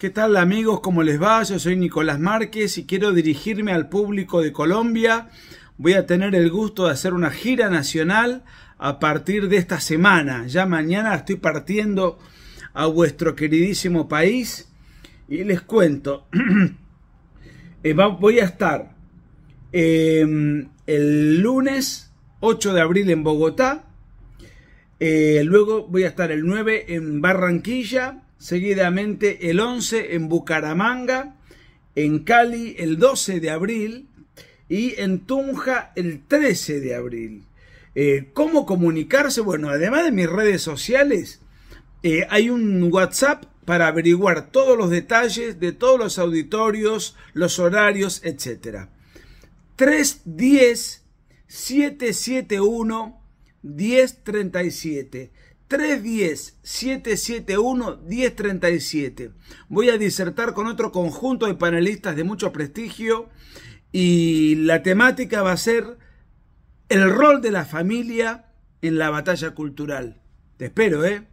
¿Qué tal amigos? ¿Cómo les va? Yo soy Nicolás Márquez y quiero dirigirme al público de Colombia. Voy a tener el gusto de hacer una gira nacional a partir de esta semana. Ya mañana estoy partiendo a vuestro queridísimo país y les cuento. Eh, voy a estar em, el lunes 8 de abril en Bogotá. Eh, luego voy a estar el 9 en Barranquilla seguidamente el 11 en Bucaramanga, en Cali el 12 de abril y en Tunja el 13 de abril. Eh, ¿Cómo comunicarse? Bueno, además de mis redes sociales, eh, hay un WhatsApp para averiguar todos los detalles de todos los auditorios, los horarios, etc. 310 771 1037. 310-771-1037. Voy a disertar con otro conjunto de panelistas de mucho prestigio y la temática va a ser el rol de la familia en la batalla cultural. Te espero, ¿eh?